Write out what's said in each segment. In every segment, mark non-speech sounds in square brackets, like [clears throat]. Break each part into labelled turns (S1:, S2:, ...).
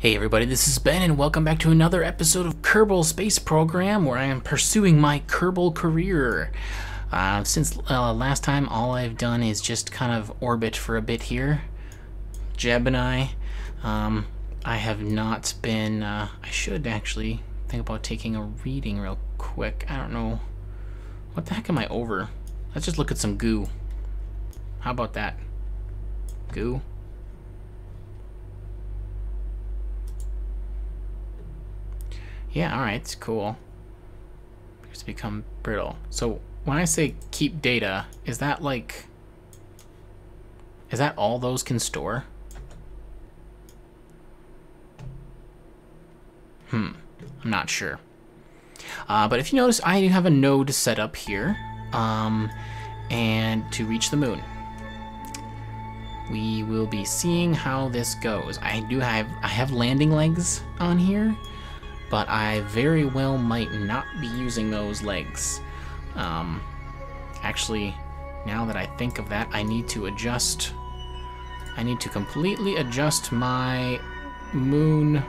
S1: Hey everybody, this is Ben and welcome back to another episode of Kerbal Space Program where I am pursuing my Kerbal career. Uh, since uh, last time, all I've done is just kind of orbit for a bit here. Jeb and I. Um, I have not been... Uh, I should actually think about taking a reading real quick. I don't know. What the heck am I over? Let's just look at some goo. How about that? Goo? Yeah, alright, it's cool. It's become brittle. So when I say keep data, is that like... Is that all those can store? Hmm, I'm not sure. Uh, but if you notice, I have a node set up here, um, and to reach the Mun. We will be seeing how this goes. I do have I have landing legs on here, but I very well might not be using those legs. Um, actually, now that I think of that, I need to adjust. I need to completely adjust my Mun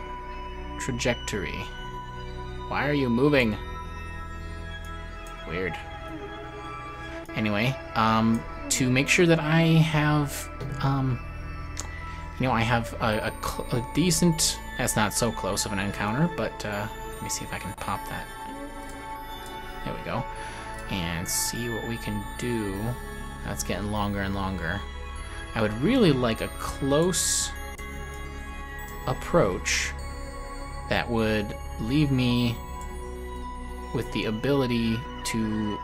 S1: trajectory. Why are you moving? Weird. Anyway, um, to make sure that I have, um, you know, I have a, a, a decent that's not so close of an encounter, but uh, let me see if I can pop that. There we go. And see what we can do. That's getting longer and longer. I would really like a close approach that would leave me with the ability to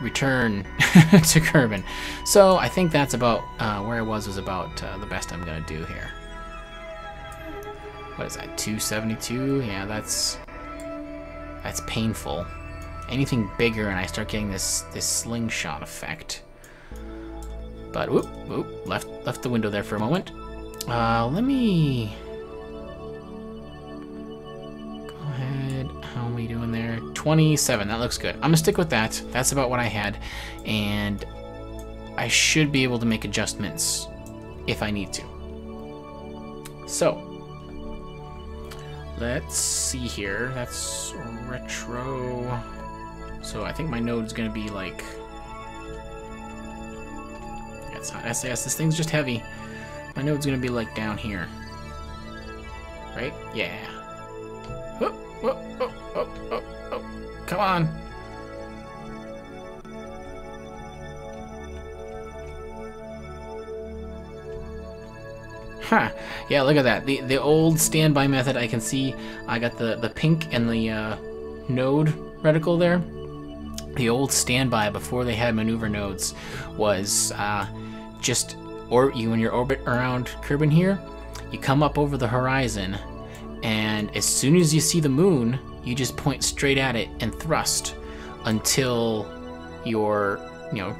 S1: return [laughs] to Kerbin. So I think that's about uh, where I was was about uh, the best I'm going to do here what is that 272 yeah that's that's painful. Anything bigger and I start getting this this slingshot effect. But whoop whoop left left the window there for a moment. Uh, let me go ahead. How are we doing there? 27 that looks good. I'm gonna stick with that. That's about what I had. And I should be able to make adjustments if I need to. So Let's see here. That's retro. So I think my node's gonna be like. It's not SAS. This thing's just heavy. My node's gonna be like down here. Right? Yeah. Oh, oh, oh, oh, oh, oh. Come on. Huh. Yeah, look at that. The the old standby method, I can see I got the, the pink and the uh, node reticle there. The old standby before they had maneuver nodes was uh, just, or you when you're orbit around Kerbin here, you come up over the horizon, and as soon as you see the Mun, you just point straight at it and thrust until your, you know,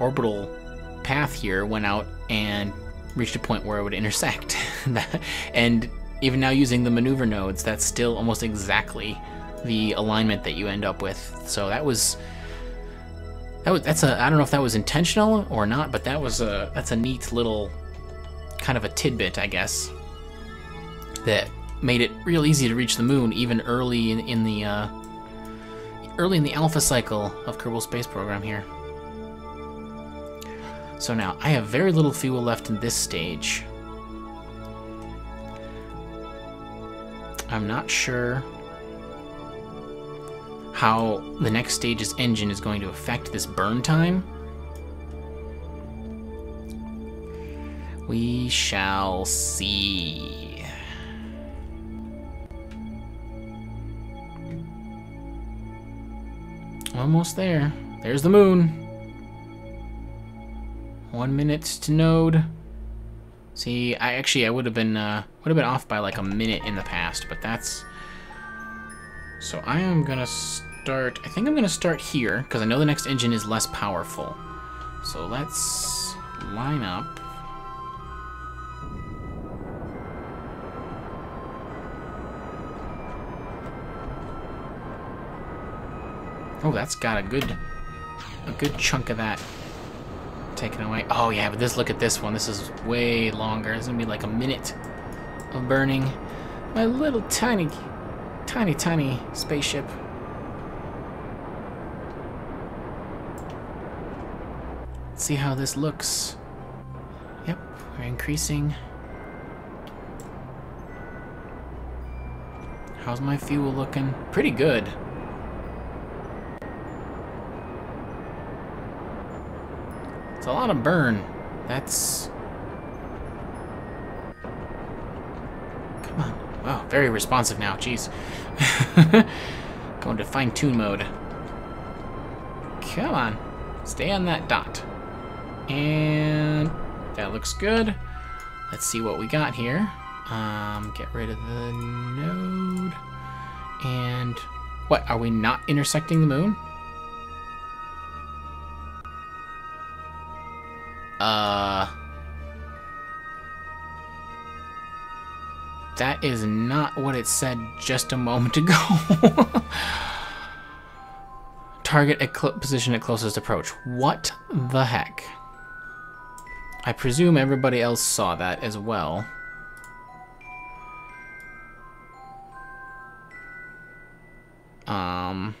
S1: orbital path here went out and reached a point where it would intersect. [laughs] and even now using the maneuver nodes, that's still almost exactly the alignment that you end up with. So that was that was that's a I don't know if that was intentional or not, but that was a that's a neat little kind of a tidbit, I guess, that made it real easy to reach the Mun even early in, in the uh, early in the alpha cycle of Kerbal Space Program here. So now, I have very little fuel left in this stage. I'm not sure how the next stage's engine is going to affect this burn time. We shall see. Almost there. There's the Mun. One minute to node. See, I actually I would have been uh, would have been off by like a minute in the past, but that's. So I am gonna start. I think I'm gonna start here because I know the next engine is less powerful. So let's line up. Oh, that's got a good, a good chunk of that taken away. Oh yeah, but this look at this one. This is way longer. It's gonna be like a minute. of burning my little tiny, tiny, tiny spaceship. Let's see how this looks. Yep, we're increasing. How's my fuel looking? Pretty good. It's a lot of burn. That's... Come on. Wow, very responsive now. Jeez. [laughs] Going to fine-tune mode. Come on. Stay on that dot. And that looks good. Let's see what we got here. Um, get rid of the node. And what, are we not intersecting the Mun? Uh... That is not what it said just a moment ago. [laughs] Target at position at closest approach. What the heck? I presume everybody else saw that as well. Um...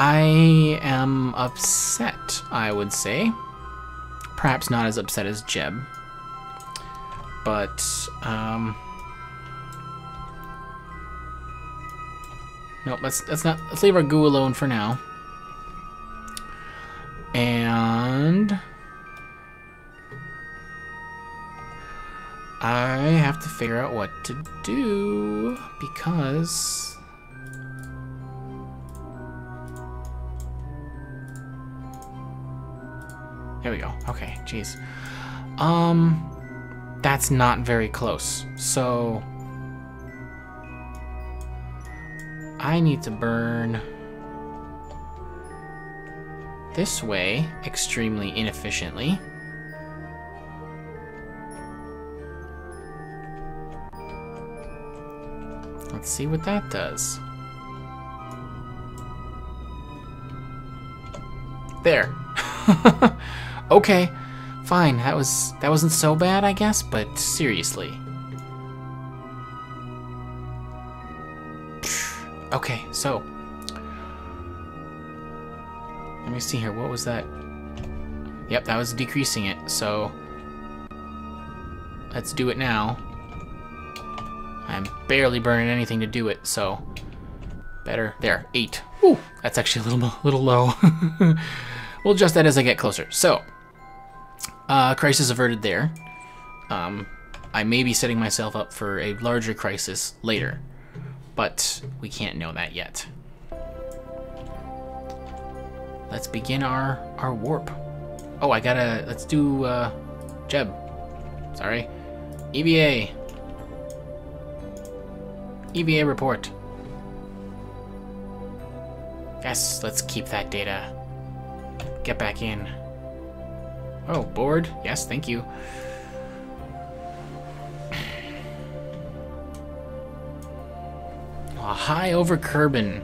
S1: I am upset, I would say. Perhaps not as upset as Jeb. But, um... Nope, let's, let's not, let's leave our goo alone for now. And... I have to figure out what to do, because... There we go. Okay, jeez. Um, that's not very close. So, I need to burn this way extremely inefficiently. Let's see what that does. There. [laughs] [laughs] Okay, fine. That was that wasn't so bad, I guess, but seriously. Okay, so let me see here. What was that? Yep, that was decreasing it. So let's do it now. I'm barely burning anything to do it, so better. There, eight. Ooh, that's actually a little little low. [laughs] we'll adjust that as I get closer. So uh, crisis averted there. Um, I may be setting myself up for a larger crisis later, but we can't know that yet. Let's begin our, our warp. Oh, I gotta, let's do, uh, Jeb. Sorry. EVA. EVA report. Yes, let's keep that data. Get back in. Oh, board? Yes, thank you. [sighs] Oh, high over Kerbin.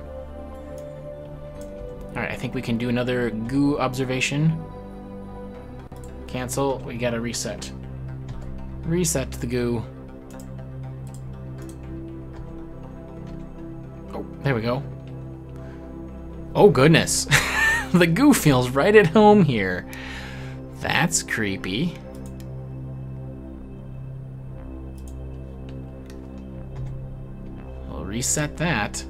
S1: Alright, I think we can do another goo observation. Cancel. We gotta reset. Reset the goo. Oh, there we go. Oh, goodness. [laughs] the goo feels right at home here. That's creepy. We'll reset that.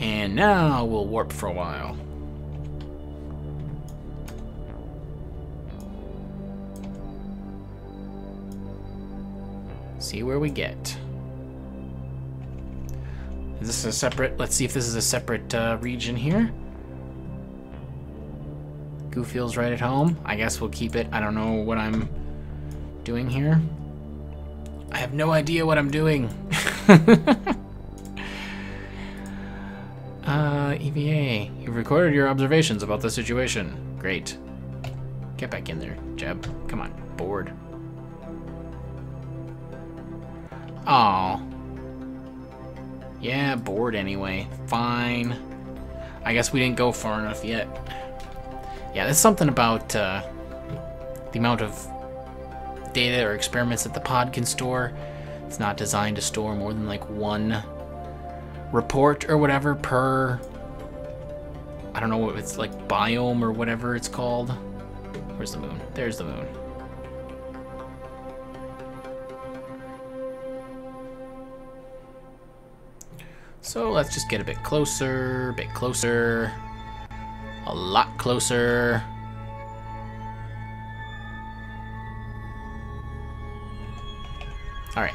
S1: And now we'll warp for a while. See where we get. Is this a separate, let's see if this is a separate uh, region here. Goo feels right at home. I guess we'll keep it. I don't know what I'm doing here. I have no idea what I'm doing. [laughs] uh, EVA, you've recorded your observations about the situation. Great. Get back in there, Jeb. Come on, board. Oh. Yeah, bored anyway. Fine. I guess we didn't go far enough yet. Yeah, there's something about uh, the amount of data or experiments that the pod can store. It's not designed to store more than like one report or whatever per I don't know what it's like biome or whatever it's called. Where's the Mun? There's the Mun. So let's just get a bit closer, a bit closer, a lot closer. All right.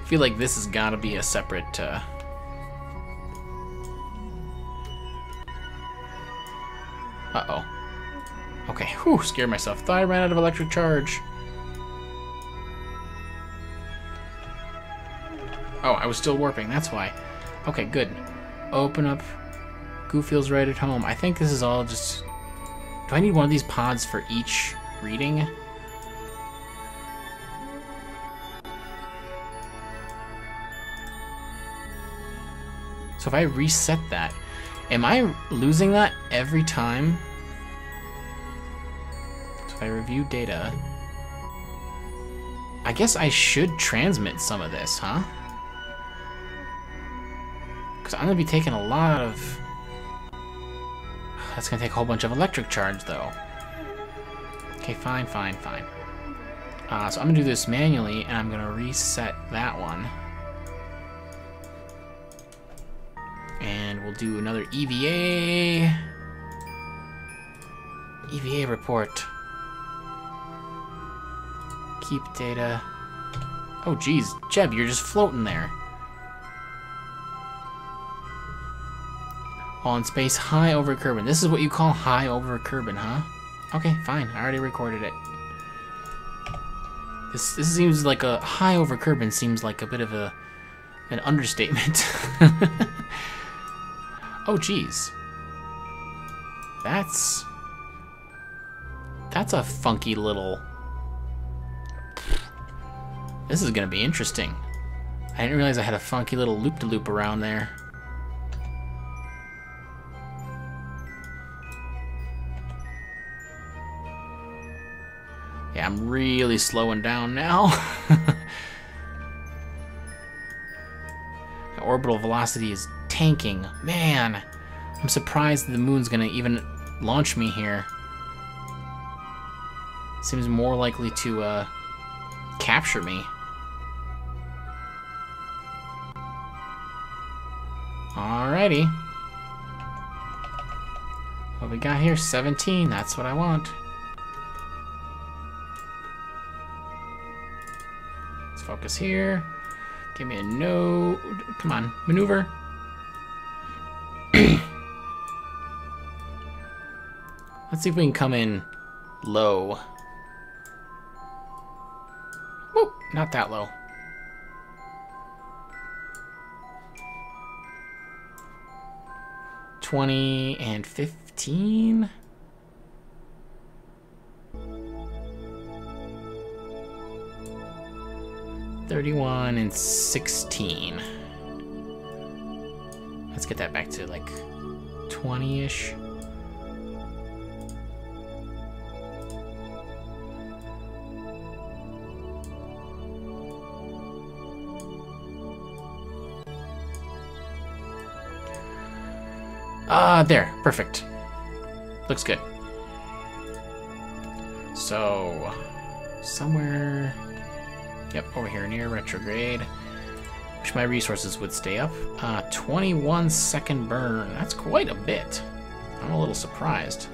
S1: I feel like this has got to be a separate. Uh... Uh oh. Okay, whew, scared myself. Thought I ran out of electric charge. Oh, I was still warping, that's why. Okay, good. Open up. Goo feels right at home. I think this is all just... Do I need one of these pods for each reading? So if I reset that, am I losing that every time? So if I review data, I guess I should transmit some of this, huh? Because I'm going to be taking a lot of... That's going to take a whole bunch of electric charge, though. Okay, fine, fine, fine. Uh, so I'm going to do this manually, and I'm going to reset that one. And we'll do another EVA. EVA report. Keep data. Oh, geez. Jeb, you're just floating there. On space high over Kerbin. This is what you call high over Kerbin, huh? Okay, fine. I already recorded it. This this seems like a high over Kerbin seems like a bit of a an understatement. [laughs] oh geez. That's that's a funky little This is gonna be interesting. I didn't realize I had a funky little loop-de-loop -loop around there. Really slowing down now. [laughs] orbital velocity is tanking. Man, I'm surprised the Mun's gonna even launch me here. Seems more likely to uh, capture me. Alrighty. What we got here? 17. That's what I want. Focus here. Give me a no. Come on, maneuver. [clears throat] Let's see if we can come in low. Whoa, not that low. Twenty and fifteen. 31 and 16. Let's get that back to like 20-ish. Ah, uh, there. Perfect. Looks good. So, somewhere Yep, over here near retrograde. Wish my resources would stay up. Uh, 21 second burn. That's quite a bit. I'm a little surprised.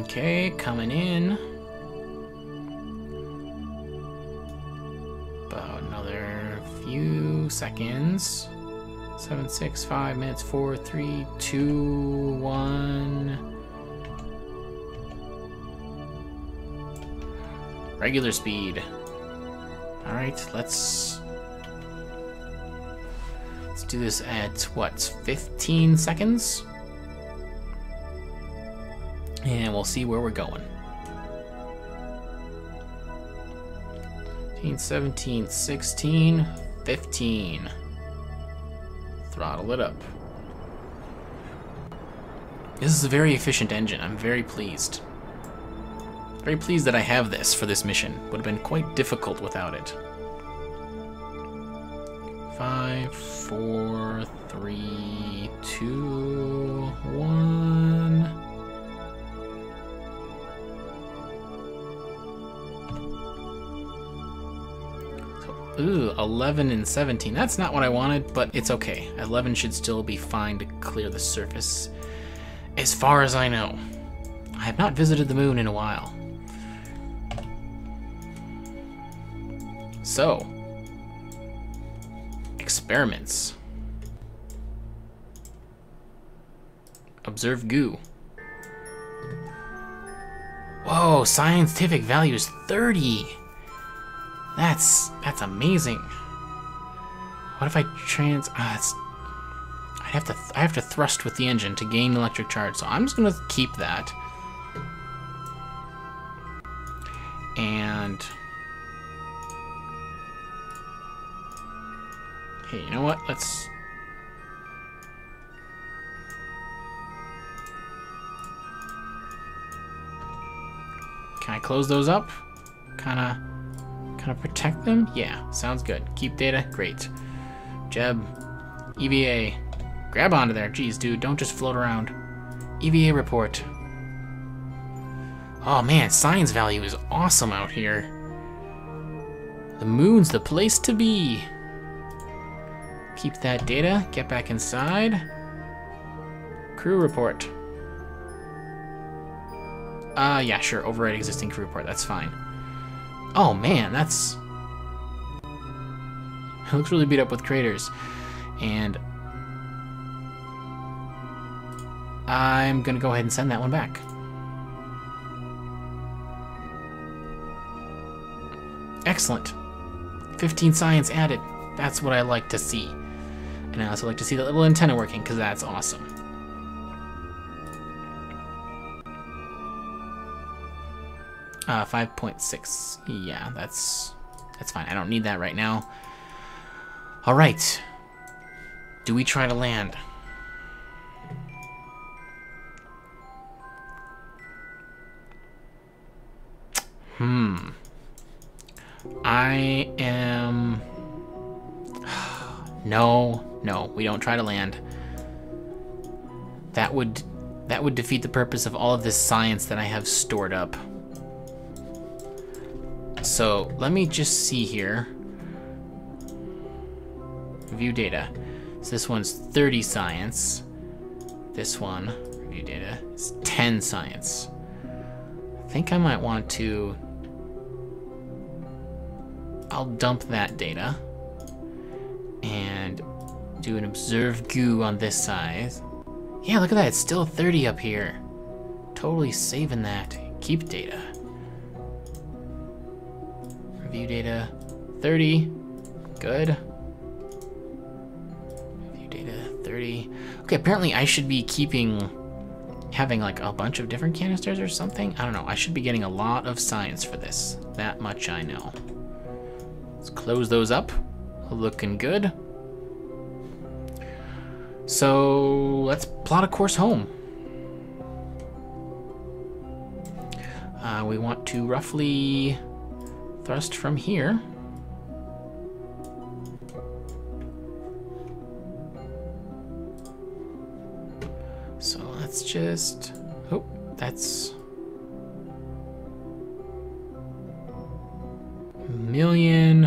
S1: Okay, coming in. About another few seconds. Seven, six, five minutes, four, three, two, one. Regular speed. All right, let's let's do this at what 15 seconds. And we'll see where we're going. 15, 17, 16, 15. Throttle it up. This is a very efficient engine. I'm very pleased. Very pleased that I have this for this mission. Would have been quite difficult without it. Five, four, three, two, one. Ooh, 11 and 17. That's not what I wanted, but it's okay. 11 should still be fine to clear the surface. As far as I know. I have not visited the Mun in a while. So, experiments. Observe goo. Whoa, scientific value is 30. That's that's amazing. What if I trans? Uh, I have to I have to thrust with the engine to gain electric charge, so I'm just gonna keep that. And hey, you know what? Let's Can I close those up? Kinda, kinda protect them? Yeah, sounds good. Keep data? Great. Jeb, EVA. Grab onto there. Jeez, dude, don't just float around. EVA report. Oh man, science value is awesome out here. The Mun's the place to be. Keep that data, get back inside. Crew report. Uh, yeah, sure. Override existing crew report. That's fine. Oh, man, that's... It looks really beat up with craters. And... I'm gonna go ahead and send that one back. Excellent. 15 science added. That's what I like to see. And I also like to see that little antenna working, because that's awesome. Uh, 5.6. Yeah, that's that's fine. I don't need that right now. All right. Do we try to land? Hmm. I am... [sighs] No, no, we don't try to land. That would that would defeat the purpose of all of this science that I have stored up. So let me just see here. View data. So this one's 30 science. This one, review data, is 10 science. I think I might want to... I'll dump that data. And do an observe goo on this side. Yeah, look at that, it's still 30 up here. Totally saving that. Keep data. View data 30. Good. View data 30. Okay, apparently I should be keeping having like a bunch of different canisters or something. I don't know. I should be getting a lot of science for this. That much I know. Let's close those up. Looking good. So let's plot a course home. Uh, we want to roughly thrust from here. So let's just, oh, that's million.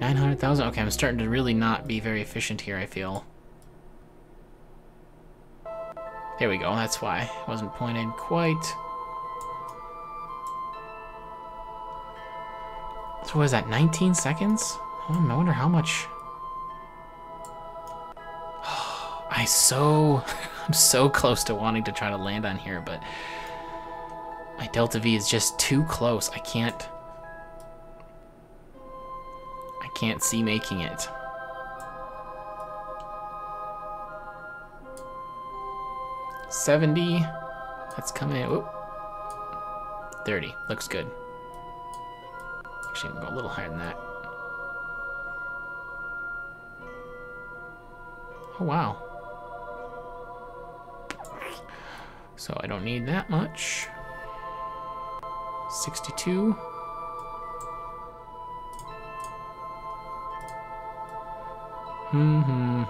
S1: Nine hundred thousand. Okay, I'm starting to really not be very efficient here. I feel. There we go, that's why. It wasn't pointed quite. So was that, 19 seconds? I wonder how much... [sighs] I so... [laughs] I'm so close to wanting to try to land on here, but... My Delta V is just too close. I can't... I can't see making it. 70. That's coming in. Whoop. 30. Looks good. Actually, I'm go a little higher than that. Oh, wow. So I don't need that much. 62. Hmm, hmm,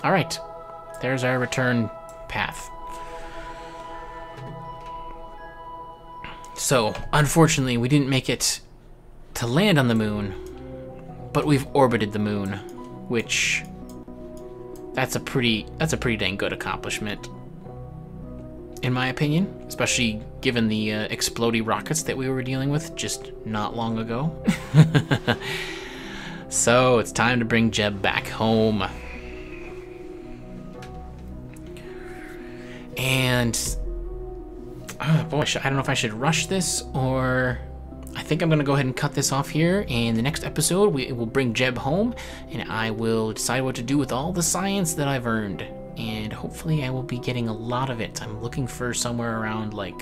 S1: hmm. All right. There's our return path. So, unfortunately, we didn't make it to land on the Mun, but we've orbited the Mun, which that's a pretty that's a pretty dang good accomplishment in my opinion, especially given the uh, rockets that we were dealing with just not long ago. [laughs] so it's time to bring Jeb back home. And oh boy, I don't know if I should rush this or I think I'm gonna go ahead and cut this off here. In the next episode, we will bring Jeb home, and I will decide what to do with all the science that I've earned and hopefully I will be getting a lot of it. I'm looking for somewhere around like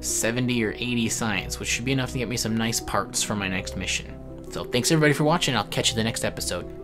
S1: 70 or 80 science, which should be enough to get me some nice parts for my next mission. So thanks everybody for watching. I'll catch you the next episode.